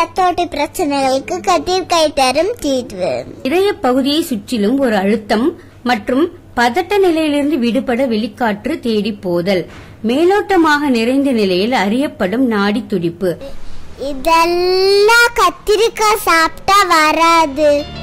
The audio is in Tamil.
ரத்த பிரச்சனைகளுக்கு கத்திரிக்காய் தரும் தீர்வு. இதய பகுதியை சுற்றிலும் ஒரு அழுத்தம் மற்றும் பதட்ட நிலையிலிருந்து விடுபட வெளிக்காற்று தேடி போதல். மேலோட்டமாக நிறைந்த நிலையில் அறியப்படும் நாடி துடிப்பு. இதெல்லாம் கத்திரிக்காய் சாப்பிட்டா வராது.